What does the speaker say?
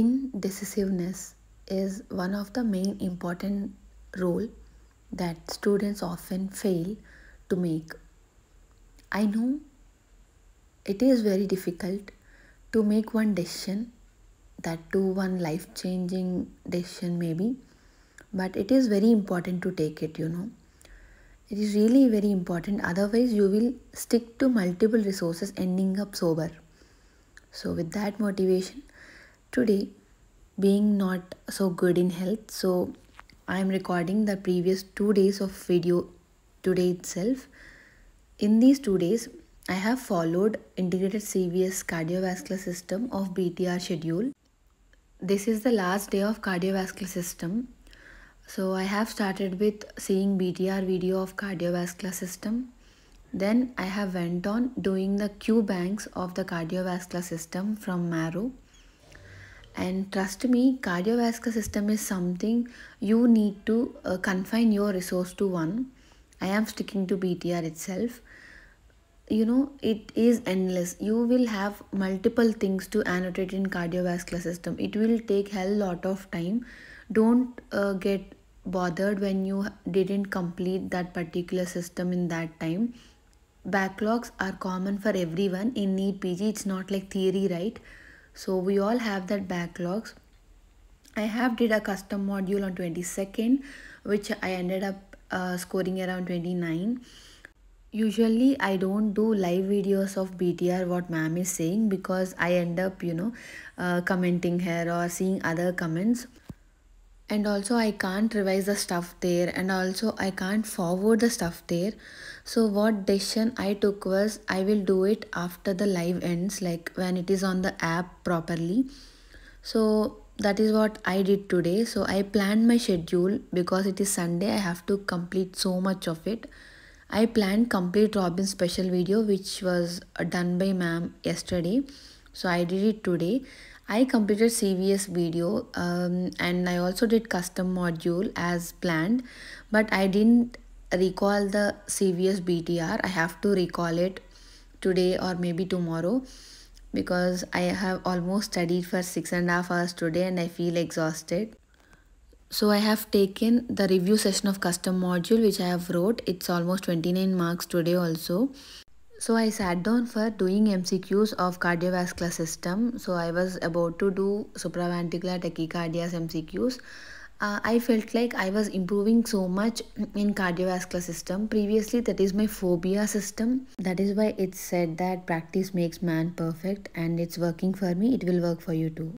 indecisiveness is one of the main important role that students often fail to make. I know it is very difficult to make one decision that to one life changing decision maybe but it is very important to take it you know. It is really very important otherwise you will stick to multiple resources ending up sober. So with that motivation today being not so good in health so i am recording the previous 2 days of video today itself. In these 2 days i have followed integrated cvs cardiovascular system of btr schedule. This is the last day of cardiovascular system. So i have started with seeing btr video of cardiovascular system. Then i have went on doing the q banks of the cardiovascular system from marrow and trust me cardiovascular system is something you need to uh, confine your resource to one. I am sticking to btr itself. You know it is endless. You will have multiple things to annotate in cardiovascular system. It will take hell lot of time. Don't uh, get bothered when you didn't complete that particular system in that time. Backlogs are common for everyone. In NEET pg it's not like theory right so we all have that backlogs. I have did a custom module on 22nd which i ended up uh, scoring around 29 usually i don't do live videos of btr what ma'am is saying because i end up you know uh, commenting here or seeing other comments and also i can't revise the stuff there. And also i can't forward the stuff there. So what decision i took was i will do it after the live ends like when it is on the app properly. So that is what i did today. So i planned my schedule. Because it is sunday i have to complete so much of it. I planned complete robin special video which was done by ma'am yesterday. So i did it today I completed CVS video um, and I also did custom module as planned but I didn't recall the CVS BTR. I have to recall it today or maybe tomorrow because I have almost studied for six and a half hours today and I feel exhausted. So I have taken the review session of custom module which I have wrote. It's almost 29 marks today also. So I sat down for doing MCQs of cardiovascular system. So I was about to do supraventricular tachycardia's MCQs. Uh, I felt like I was improving so much in cardiovascular system. Previously, that is my phobia system. That is why it's said that practice makes man perfect and it's working for me. It will work for you too.